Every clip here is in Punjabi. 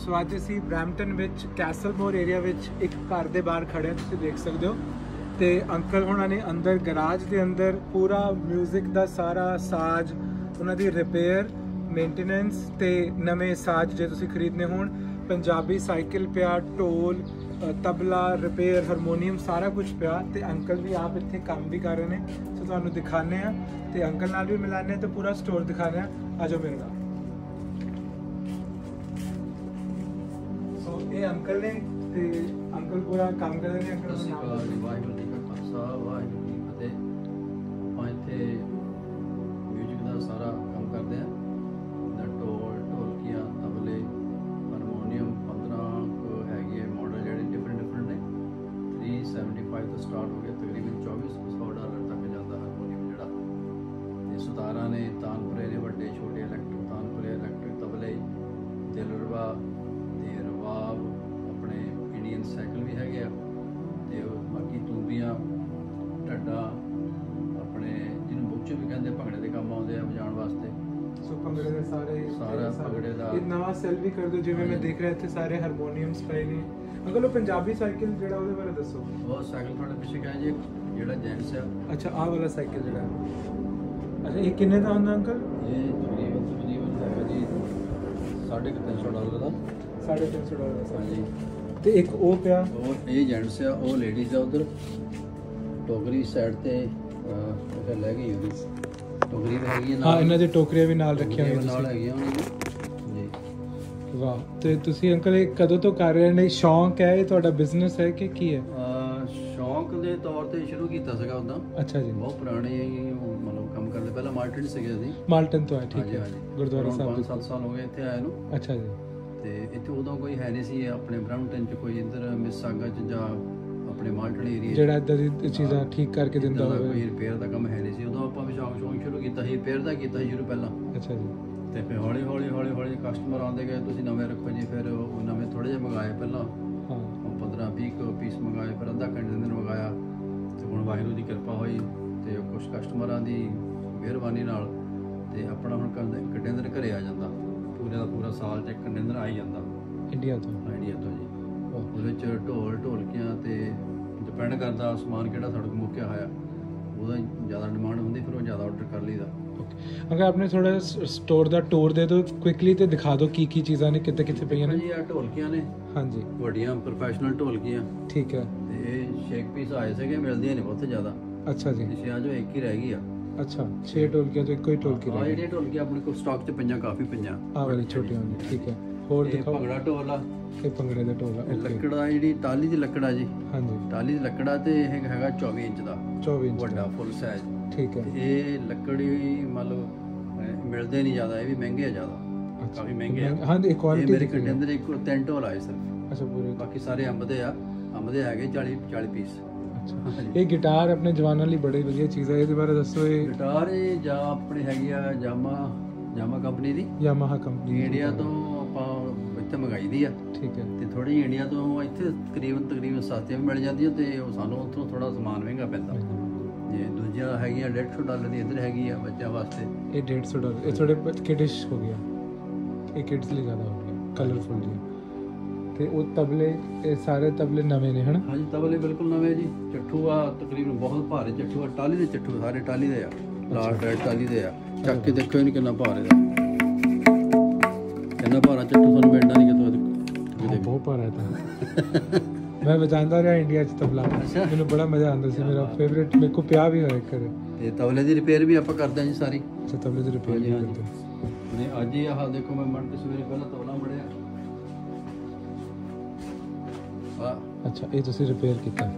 ਸੋ ਅੱਜ ਅਸੀਂ ਬ੍ਰੈਂਪਟਨ ਵਿੱਚ ਕੈਸਲਮੋਰ ਏਰੀਆ ਵਿੱਚ ਇੱਕ ਘਰ ਦੇ ਬਾਹਰ ਖੜੇ ਹਾਂ, ਤੁਸੀਂ ਦੇਖ ਸਕਦੇ ਹੋ। ਤੇ ਅੰਕਲ ਹੁਣਾਂ ਨੇ ਅੰਦਰ ਗਰਾਜ ਦੇ ਅੰਦਰ ਪੂਰਾ 뮤직 ਦਾ ਸਾਰਾ ਸਾਜ਼, ਉਹਨਾਂ ਦੀ ਰਿਪੇਅਰ ਮੇਨਟੇਨੈਂਸ ਤੇ ਨਵੇਂ ਸਾਜ਼ ਜੇ ਤੁਸੀਂ ਖਰੀਦਨੇ ਹੋਣ, ਪੰਜਾਬੀ ਸਾਈਕਲ ਪਿਆ, ਢੋਲ ਤਬਲਾ ਰਿਪੇਅਰ ਹਾਰਮੋਨੀਅਮ ਸਾਰਾ ਕੁਝ ਪਿਆ ਤੇ ਅੰਕਲ ਵੀ ਆਪ ਇੱਥੇ ਕੰਮ ਵੀ ਕਰ ਰਹੇ ਨੇ। ਸੋ ਤੁਹਾਨੂੰ ਦਿਖਾਣੇ ਆ ਤੇ ਅੰਕਲ ਨਾਲ ਵੀ ਮਿਲਾਣੇ ਤੇ ਪੂਰਾ ਸਟੋਰ ਦਿਖਾਣੇ ਆ ਆਜੋ ਮੇਰੇ ਨਾਲ। ਇਹ ਅੰਕਲ ਨੇ ਤੇ ਅੰਕਲ ਪੂਰਾ ਕੰਮ ਕਰਦੇ ਨੇ ਅੰਕਲ ਦਾ ਨਾਮ? ਦੱਸੋ। ਵਾਹਿਗੁਰੂ ਜੀ ਕਾ ਖਾਲਸਾ ਵਾਹਿਗੁਰੂ ਜੀ ਕੀ ਫਤਿਹ। ਆਪਾਂ ਇੱਥੇ ਮਿਊਜ਼ਿਕ ਦਾ ਸਾਰਾ ਕੰਮ ਕਰਦੇ ਆ ਦਾ ਢੋਲ ਢੋਲਕੀਆਂ ਤਬਲੇ ਹਾਰਮੋਨੀਅਮ 15 ਕੁ ਹੈਗੇ ਮਾਡਲ ਜਿਹੜੇ ਡਿਫਰੈਂਟ ਡਿਫਰੈਂਟ ਨੇ। 375 ਤੋਂ ਸਟਾਰਟ ਹੋ ਕੇ ਤਕਰੀਬਨ 2400 ਡਾਲਰ ਤੱਕ ਜਾਂਦਾ ਹਾਰਮੋਨੀਅਮ ਜਿਹੜਾ। ਤੇ ਸੁਤਾਰਾਂ ਨੇ ਤਾਨਪੁਰੇ ਨੇ ਵੱਡੇ ਛੋਟੇ ਇਲੈਕਟ੍ਰਿਕ ਤਾਨਪੁਰੇ ਇਲੈਕਟ੍ਰਿਕ ਤਬਲੇ ਦਿਲਰਬਾ ਤੇ ਰਵਾਬ ਸਾਰੇ ਭੰਗੜੇ ਦਾ- ਇਹ ਨਵਾਂ ਸੈਲ ਵੀ ਕਰ ਦਿਓ ਜਿਵੇਂ ਮੈਂ। ਦੇਖ ਰਿਹਾ ਇੱਥੇ ਸਾਰੇ ਹਾਰਮੋਨੀਅਮਸ ਪਏ ਨੇ। ਅੰਕਲ ਉਹ ਪੰਜਾਬੀ ਸਾਈਕਲ ਜਿਹੜਾ ਉਹਦੇ ਬਾਰੇ ਦੱਸੋ। ਉਹ ਸਾਈਕਲ ਤੁਹਾਡੇ ਪਿੱਛੇ ਕਹੇ ਜੀ ਜਿਹੜਾ ਜੈਂਟਸ ਆ। ਅੱਛਾ ਆਹ ਵਾਲਾ ਸਾਈਕਲ ਜਿਹੜਾ। ਅੱਛਾ ਇਹ ਕਿੰਨੇ ਦਾ ਹੁੰਦਾ ਅੰਕਲ? ਇਹ ਤਕਰੀਬਨ ਤਕਰੀਬਨ ਹੈਗਾ ਜੀ 350 ਡਾਲਰ ਦਾ। 350 ਡਾਲਰ ਦਾ ਹਾਂਜੀ। ਤੇ ਇੱਕ ਉਹ ਪਿਆ? ਉਹ ਇਹ ਜੈਂਟਸ ਆ ਉਹ ਲੇਡੀਜ਼ ਆ ਉਧਰ। ਟੋਕਰੀ ਸਾਈਡ ਤੇ ਲੈ ਗਈ ਉਹਦੀ। ਟੋਕਰੀ ਵੀ ਹੈਗੀ ਆ ਨਾਲ ਹਾਂ ਇਹਨਾਂ ਦੇ ਟੋਕਰੀਆਂ ਵੀ ਨਾਲ ਰੱਖੀਆਂ ਹੋਈਆਂ ਨਾਲ ਹੈਗੀਆਂ ਉਹਨਾਂ ਦੀ ਜੀ। ਵਾਹ ਤੇ ਤੁਸੀਂ ਅੰਕਲ ਇਹ ਕਦੋਂ ਤੋਂ ਕਰ ਰਹੇ ਨੇ? ਸ਼ੌਂਕ ਹੈ ਇਹ ਤੁਹਾਡਾ ਬਿਜ਼ਨਸ ਹੈ ਕਿ ਕੀ ਹੈ? ਸ਼ੌਂਕ ਦੇ ਤੌਰ ਤੇ ਸ਼ੁਰੂ ਕੀਤਾ ਸੀਗਾ ਉਦਾਂ। ਅੱਛਾ ਜੀ। ਬਹੁਤ ਪੁਰਾਣੇ ਮਤਲਬ ਕੰਮ ਕਰਦੇ ਪਹਿਲਾਂ ਮਾਰਟਨ ਸੀਗੇ ਅਸੀਂ। ਮਾਲਟਨ ਤੋਂ ਹੈ ਠੀਕ ਹੈ। ਗੁਰਦੁਆਰਾ ਸਾਹਿਬ ਪੰਜ ਸੱਤ ਸਾਲ ਹੋ ਗਏ ਇੱਥੇ ਆਏ ਨੂੰ। ਦੇ। ਅੱਛਾ ਜੀ। ਤੇ ਇੱਥੇ ਉਦੋਂ ਕੋਈ ਹੈ ਨਹੀਂ ਸੀ ਆਪਣੇ ਬ੍ਰਹਮਟਨ ਚ ਕੋਈ ਇੰਦਰ ਮਿਸਾਗਾ ਚ ਜਾਂ ਆਪਣੇ ਮਾਲਟਨ ਏਰੀਆ ਜਿਹੜਾ ਇਦਾਂ ਦੀ ਚੀਜ਼ਾਂ ਠੀਕ ਕਰਕੇ ਦਿੰਦਾ ਕੋਈ ਹੋਵੇ। ਰਿਪੇਅਰ ਦਾ ਕੰਮ ਹੈ ਨਹੀਂ ਸੀ ਉਦੋਂ ਆਪਾਂ ਵੀ ਸ਼ੌਂਕ ਸ਼ੌਂਕ ਸ਼ੁਰੂ ਕੀਤਾ ਸੀ ਰਿਪੇਅਰ ਦਾ ਕੀਤਾ ਸੀ ਸ਼ੁਰੂ ਪਹਿਲਾਂ। ਅੱਛਾ ਜੀ। ਤੇ ਫਿਰ ਹੌਲੀ ਹੌਲੀ ਹੌਲੀ ਹੌਲੀ ਕਸਟਮਰ ਆਉਂਦੇ ਗਏ ਤੁਸੀਂ ਨਵੇਂ ਰੱਖੋ ਜੀ ਫਿਰ ਉਹ ਨਵੇਂ ਥੋੜੇ ਜਿਹਾ ਮੰਗਾਏ ਪਹਿਲਾਂ। ਹਾਂ। ਹੁਣ 15 20 ਕੁ ਪੀਸ ਮੰਗਾਏ ਫਿਰ ਅੱਧਾ ਘੰਟੇ ਦੇ ਅੰਦਰ ਮੰਗਾਇਆ। ਤੇ ਹੁਣ ਵਾਹਿਗੁਰੂ ਦੀ ਕਿਰਪਾ ਹੋਈ ਤੇ ਕੁਝ ਕਸਟਮਰਾਂ ਦੀ ਮਿਹਰਬਾਨੀ ਨਾਲ ਤੇ ਆਪਣਾ ਹੁਣ ਕੰਟੇਨਰ ਘਰੇ ਆ ਜਾਂਦਾ। ਪੂਰੇ ਦਾ ਪੂਰਾ ਸਾਲ ਚ ਕੰਟੇਨਰ ਆ ਹੀ ਜਾਂਦਾ। ਇੰਡੀਆ ਤੋਂ। ਆਈਡੀਆ ਤੋਂ ਜੀ। ਉਹਦੇ ਵਿੱਚ ਢੋਲ ਢੋਲਕੀਆਂ ਤੇ ਡਿਪੈਂਡ ਕਰਦਾ ਸਮਾਨ ਕਿਹੜਾ ਸਾਡੇ ਕੋਲ ਮੁੱਕਿਆ ਹੋਇਆ। ਉਹਦਾ ਜ਼ਿਆਦਾ ਡਿਮਾਂਡ ਹੁੰਦੀ ਫਿਰ ਉਹ ਜ਼ਿਆਦਾ ਆਰਡਰ ਕਰ ਲਈਦਾ। ਅਗਰ ਆਪਣੇ ਥੋੜਾ ਸਟੋਰ ਦਾ ਟੂਰ ਦੇ ਦਿਓ ਕੁਇਕਲੀ ਤੇ ਦਿਖਾ ਦਿਓ ਕੀ ਕੀ ਚੀਜ਼ਾਂ ਨੇ ਕਿੱਥੇ ਕਿੱਥੇ ਪਈਆਂ ਨੇ। ਜੀ ਆ ਢੋਲਕੀਆਂ ਨੇ। ਹਾਂਜੀ। ਵੱਡੀਆਂ ਪ੍ਰੋਫੈਸ਼ਨਲ ਢੋਲਕੀਆਂ। ਠੀਕ ਹੈ। ਤੇ ਇਹ ਸ਼ੇਕ ਪੀਸ ਆਏ ਸੀਗੇ ਮਿਲਦੀਆਂ ਨਹੀਂ ਬਹੁਤ ਜ਼ਿਆਦਾ। ਅੱਛਾ ਜੀ। ਇਸ ਜੋ ਇੱਕ ਹੀ ਰਹਿ ਗਈ ਆ। ਅੱਛਾ 6 ਟੋਲਕੀਆਂ ਤੋਂ ਇੱਕੋ ਹੀ ਟੋਲਕੀ ਆ ਜਿਹੜੀਆਂ ਢੋਲਕੀਆਂ ਆਪਣੇ ਕੋਲ ਸਟਾਕ 'ਚ ਪਈਆਂ ਕਾਫੀ ਪਈਆਂ। ਆ ਵਾਲੀ ਛੋਟੀਆਂ ਹੁੰਦੀਆਂ ਠੀਕ ਹੈ। ਹੋਰ ਇਹ ਦਿਖਾਓ। ਭੰਗੜਾ ਢੋਲ ਆ। ਇਹ ਭੰਗੜੇ ਦਾ ਟੋਲਾ ਇਹ ਲੱਕੜ ਜਿਹੜੀ ਟਾਲੀ ਦੀ ਲੱਕੜ ਜੀ। ਹਾਂਜੀ। ਟਾਲੀ ਦੀ ਲੱਕੜ ਤੇ ਇਹ ਹੈਗਾ 24 ਇੰਚ ਦਾ। 24 ਇੰਚ ਵੱਡਾ ਫੁੱਲ ਸਾਈਜ਼ ਠੀਕ ਹੈ। ਇਹ ਲੱਕੜ ਮੰਨ ਲਓ ਅਹ, ਮਿਲਦੇ ਨਹੀਂ ਜ਼ਿਆਦਾ ਇਹ ਵੀ ਮਹਿੰਗੇ ਆ ਜ਼ਿਆਦਾ। ਅੱਛਾ। ਕਾਫੀ ਮਹਿੰਗੇ ਆ। ਹਾਂ ਇਹ ਇਹ ਕੁਆਲਿਟੀ ਮੇਰੇ ਕੰਟੇਨਰ ਇੱਕ ਤਿੰਨ ਢੋਲ ਆਏ ਸਿਰਫ ਅੱਛਾ ਪੂਰੇ। ਬਾਕੀ ਸਾਰੇ ਅੰਬ ਦੇ ਆ। ਅੰਬ ਦੇ ਹੈਗੇ 40 40 ਪੀਸ ਅੱਛਾ। ਇਹ ਗਿਟਾਰ ਆਪਣੇ ਜਵਾਨਾਂ ਲਈ ਬੜੀ ਵਧੀਆ ਚੀਜ਼ ਹੈ ਇਹਦੇ ਬਾਰੇ ਦੱਸੋ ਇਹ। ਗਿਟਾਰ ਇਹ ਜਾਂ ਆਪਣੀ ਹੈਗੀ ਆ ਜਾਮਾ ਜਾਮਾ ਕੰਪਨੀ ਦੀ। ਯਾਮਾਹਾ ਕੰਪਨੀ ਇੰਡੀਆ ਤੋਂ ਮੰਗਾਈ ਦੀ ਆ। ਠੀਕ ਹੈ। ਤੇ ਥੋੜੀ ਇੰਡੀਆ ਤੋਂ ਇੱਥੇ ਤਕਰੀਬਨ ਤਕਰੀਬਨ ਸਸਤੀਆਂ ਵੀ ਮਿਲ ਜਾਂਦੀਆਂ ਤੇ ਉਹ ਸਾਨੂੰ ਉੱਥੋਂ ਥੋੜਾ ਸਮਾਨ ਮਹਿੰਗਾ ਪੈਂਦਾ। ਜੇ ਦੂਜਾ ਹੈਗੀਆਂ 150 ਡਾਲਰ ਦੀ ਇੱਧਰ ਹੈਗੀ ਆ ਬੱਚਿਆਂ ਵਾਸਤੇ। ਇਹ 150 ਡਾਲਰ ਇਹ ਥੋੜੇ ਕਿਡਿਸ਼ ਹੋ ਗਿਆ ਇਹ ਕਿਡਸ ਲਈ ਜ਼ਿਆਦਾ ਹੋ ਗਿਆ ਕਲਰਫੁਲ ਜੀ। ਤੇ ਉਹ ਤਬਲੇ ਇਹ ਸਾਰੇ ਤਬਲੇ ਨਵੇਂ ਨੇ ਹਨਾ? ਹਾਂਜੀ ਤਬਲੇ ਬਿਲਕੁਲ ਨਵੇਂ ਜੀ। ਚੱਠੂ ਆ ਤਕਰੀਬਨ ਬਹੁਤ ਭਾਰੇ ਚੱਠੂ ਆ। ਟਾਲੀ ਦੇ ਚੱਠੂ ਸਾਰੇ ਟਾਲੀ ਦੇ ਆ। ਲਾਲ ਰੈਡ ਟਾਲੀ ਦੇ ਆ। ਚੱਕ ਕੇ ਦੇਖੋ ਇਹਨੂੰ ਕਿੰਨਾ ਭਾਰ ਇਹਦਾ ਇੰਨਾ ਭਾਰਾ ਚੱਠੂ ਤੁਹਾਨੂੰ ਮਿਲਣਾ ਨਹੀਂ ਦੇਖੋ। ਇਹ ਬਹੁਤ ਭਾਰਾ ਹੈ ਤਾਂ। ਮੈਂ ਵਜਾਉਂਦਾ ਰਿਹਾ ਇੰਡੀਆ 'ਚ ਤਬਲਾ। ਮੈਨੂੰ ਬੜਾ ਮਜ਼ਾ ਆਉਂਦਾ ਸੀ ਮੇਰਾ ਫੇਵਰਿਟ ਮੇਰੇ ਕੋ ਪਿਆ ਵੀ ਹੋਇਆ ਕਰੇ ਤੇ ਤਬਲੇ ਦੀ ਰਿਪੇਅਰ ਵੀ ਆਪਾਂ ਕਰਦੇ ਹਾਂ ਜੀ ਸਾਰੀ। ਅੱਛਾ ਤਬਲੇ ਦੀ ਰਿਪੇਅਰ ਵੀ। ਕਰਦੇ ਨੇ ਅੱਜ ਹੀ ਆਹ ਦੇਖੋ ਮੈਂ ਮਨ ਸਵੇਰੇ ਪਹਿਲਾਂ ਤਬਲਾ ਮੜਿਆ। ਆ ਅੱਛਾ ਇਹ ਤੁਸੀਂ ਰਿਪੇਅਰ ਕੀਤਾ।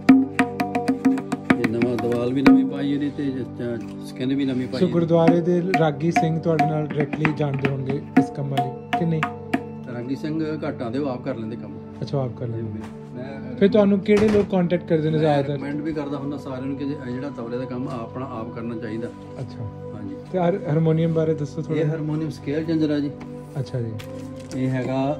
ਇਹ ਨਵਾਂ ਦੀਵਾਲ ਵੀ ਨਵੀਂ ਪਾਈ ਇਹਦੀ ਤੇ ਸਕਿਨ ਵੀ ਨਵੀਂ ਪਾਈ ਸੋ ਗੁਰਦੁਆਰੇ ਦੇ ਰਾਗੀ ਸਿੰਘ ਤੁਹਾਡੇ ਨਾਲ ਡਾਇਰੈਕਟਲੀ ਜਾਣਦੇ ਹੋਣਗੇ ਇਸ ਕੰਮ ਲਈ ਕਿ ਨਹੀਂ? ਰੰਗੀ ਸਿੰਘ ਘਾਟਾਂ ਦੇ ਉਹ ਆਪ ਕਰ ਲੈਂਦੇ ਕੰਮ। ਅੱਛਾ ਆਪ ਕਰ ਲੈਂਦੇ। ਮੈਂ ਫਿਰ ਤੁਹਾਨੂੰ ਕਿਹੜੇ ਲੋਕ ਕੰਟੈਕਟ ਕਰਦੇ ਨੇ ਜ਼ਿਆਦਾਤਰ? ਰეკਮੈਂਡ ਵੀ ਕਰਦਾ ਹੁੰਦਾ ਸਾਰਿਆਂ ਨੂੰ ਕਿ ਜੇ ਇਹ ਜਿਹੜਾ ਤਬਲੇ ਦਾ ਕੰਮ ਆਪਣਾ ਆਪ ਕਰਨਾ ਚਾਹੀਦਾ। ਅੱਛਾ। ਹਾਂਜੀ। ਤੇ ਹਾਰ- ਹਾਰਮੋਨੀਅਮ ਬਾਰੇ ਦੱਸੋ ਇਹ ਥੋੜਾ ਹਾਰਮੋਨੀਅਮ ਸਕੇਲ ਚੇਂਜਰ ਆ ਜੀ। ਅੱਛਾ ਜੀ। ਇਹ ਹੈਗਾ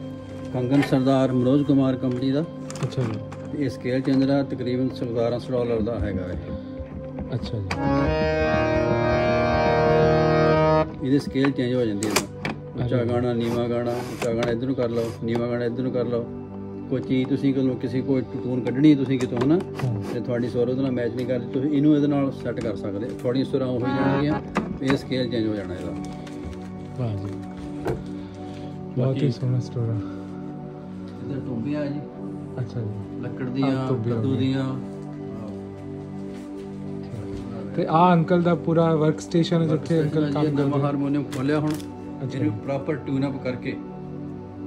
ਕੰਗਨ ਸਰਦਾਰ ਮਨੋਜ ਕੁਮਾਰ ਕੰਪਨੀ ਦਾ। ਅੱਛਾ ਜੀ। ਇਹ ਸਕੇਲ ਚੇਂਜਰ ਆ ਤਕਰੀਬਨ 1700 ਡਾਲਰ ਦਾ ਹੈਗਾ ਇਹ। ਅੱਛਾ ਜੀ। ਇਹਦੇ ਸਕੇਲ ਚੇਂਜ ਹੋ ਜਾਂਦੀ ਹੈ। ਉੱਚਾ ਗਾਣਾ ਨੀਵਾ ਗਾਣਾ ਉੱਚਾ ਗਾਣਾ ਇੱਧਰ ਨੂੰ ਕਰ ਲਓ ਨੀਵਾ ਗਾਣਾ ਇੱਧਰ ਨੂੰ ਕਰ ਲਓ। ਕੋਈ ਚੀਜ਼ ਤੁਸੀਂ ਕੋਲੋਂ ਕਿਸੇ ਕੋਈ ਟੂਨ ਕੱਢਣੀ ਹੈ ਤੁਸੀਂ ਕਿਤੋਂ ਹਨਾ? ਤੇ ਤੁਹਾਡੀ ਸੁਰ ਉਹਦੇ ਨਾਲ ਮੈਚ ਨਹੀਂ ਕਰਦੀ ਤੁਸੀਂ ਇਹਨੂੰ ਇਹਦੇ ਨਾਲ ਸੈੱਟ ਕਰ ਸਕਦੇ ਤੁਹਾਡੀਆਂ ਸੁਰਾਂ ਉਹ ਹੀ। ਜਾਣਗੀਆਂ ਇਹ ਸਕੇਲ ਚੇਂਜ ਹੋ ਜਾਣਾ ਇਹਦਾ। ਵਾਹ ਜੀ। ਬਹੁਤ ਹੀ ਸੋਹਣਾ ਸਟੋਰ ਇੱਧਰ ਟੁੰਬੀਆਂ ਜੀ। ਅੱਛਾ ਜੀ। ਲੱਕੜ ਦੀਆਂ ਕੱਦੂ ਦੀਆਂ। ਤੇ ਆ ਅੰਕਲ ਦਾ ਪੂਰਾ ਵਰਕ ਸਟੇਸ਼ਨ ਹੈ ਜਿੱਥੇ ਅੰਕਲ ਕੰਮ ਕਰਦੇ ਹਾਰਮੋਨੀਅਮ ਖੋਲਿਆ ਹੁਣ। ਇਹਨੂੰ ਪ੍ਰੋਪਰ ਟਿਊਨ ਅਪ ਕਰਕੇ।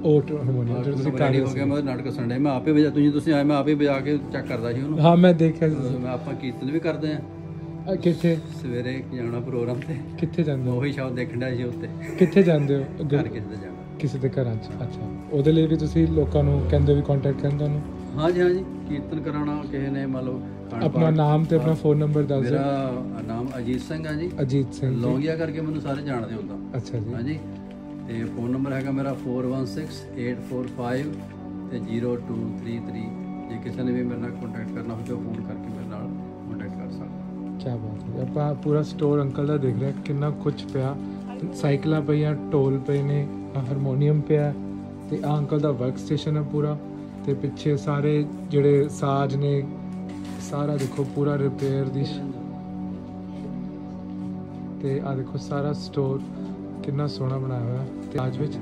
ਉਹ ਹਾਰਮੋਨੀਅਮ ਜੋ ਤੁਸੀਂ ਕਰ ਰਹੇ ਹੋ ਗਿਆ ਮੈਂ ਨਾਟਕ ਸੰਡੇ ਮੈਂ ਆਪੇ ਵਜਾ ਤੁਸੀਂ ਤੁਸੀਂ ਆਏ ਮੈਂ ਆਪੇ ਵਜਾ ਕੇ ਚੈੱਕ ਕਰਦਾ ਸੀ ਉਹਨੂੰ। ਹਾਂ ਮੈਂ ਦੇਖਿਆ ਸੀ। ਮੈਂ ਆਪਾਂ ਕੀਰਤਨ ਵੀ ਕਰਦੇ ਆ ਕਿੱਥੇ? ਸਵੇਰੇ ਜਾਣਾ ਪ੍ਰੋਗਰਾਮ ਤੇ। ਕਿੱਥੇ ਜਾਂਦੇ ਹੋ? ਉਹੀ ਸ਼ਬਦ ਦੇਖਣ ਦਾ ਸੀ ਉੱਤੇ ਕਿੱਥੇ ਜਾਂਦੇ ਹੋ? ਘਰ ਦੇ ਜਾਣਾ। ਕਿਸੇ ਦੇ ਘਰਾਂ 'ਚ। ਅੱਛਾ। ਉਹਦੇ ਲਈ ਵੀ ਤੁਸੀਂ ਲੋਕਾਂ ਨੂੰ ਕਹਿੰਦੇ ਵੀ ਕੰਟੈਕਟ ਕਰਨ ਤੁਹਾਨੂੰ? ਹਾਂਜੀ ਹਾਂਜੀ। ਕੀਰਤਨ ਕਰਾਉਣਾ ਕਿਸੇ ਨੇ ਮੰਨ ਲਓ ਆਪਣਾ ਨਾਮ ਤੇ ਆਪਣਾ ਫੋਨ ਨੰਬਰ ਦੱਸ ਦਿਓ। ਮੇਰਾ ਨਾਮ ਅਜੀਤ ਸਿੰਘ ਆ ਜੀ। ਅਜੀਤ ਸਿੰਘ ਲੌਂਗੀਆ ਕਰਕੇ ਮੈਨੂੰ ਸਾਰੇ ਜਾਣਦੇ ਹੁੰਦਾ ਅੱਛਾ ਜੀ। ਹਾਂਜੀ। ਤੇ ਫੋਨ ਨੰਬਰ ਹੈਗਾ ਮੇਰਾ 416845 ਤੇ 0233 ਜੇ ਕਿਸੇ ਨੇ ਵੀ ਮੇਰੇ ਨਾਲ ਕੰਟੈਕਟ ਕਰਨਾ ਹੋਵੇ ਤਾਂ ਫੋਨ ਕਰਕੇ ਮੇਰੇ ਨਾਲ ਕੰਟੈਕਟ ਕਰ ਸਕਦਾ। ਕੀ ਬਾਤ ਹੈ। ਆਪਾਂ ਪੂਰਾ ਸਟੋਰ ਅੰਕਲ ਦਾ ਦੇਖ ਰਹੇ ਕਿੰਨਾ ਕੁਝ ਪਿਆ। ਸਾਈਕਲਾਂ ਪਈਆਂ ਢੋਲ ਪਏ ਨੇ ਹਾਰਮੋਨੀਅਮ ਪਿਆ। ਤੇ ਆ ਅੰਕਲ ਦਾ ਵਰਕ ਸਟੇਸ਼ਨ ਹੈ ਪੂਰਾ। ਤੇ ਪਿੱਛੇ ਸਾਰੇ ਜਿਹੜੇ ਸਾਜ਼ ਨੇ, ਸਾਰਾ ਦੇਖੋ ਪੂਰਾ ਰਿਪੇਅਰ ਦੀ ਸ਼- ਤੇ ਆ ਦੇਖੋ ਸਾਰਾ ਸਟੋਰ ਕਿੰਨਾ ਸੋਹਣਾ ਬਣਾਇਆ ਹੋਇਆ ਤੇ ਅੱਜ ਵਿੱਚ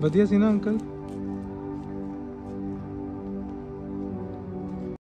ਵਧੀਆ ਸੀ ਨਾ ਅੰਕਲ?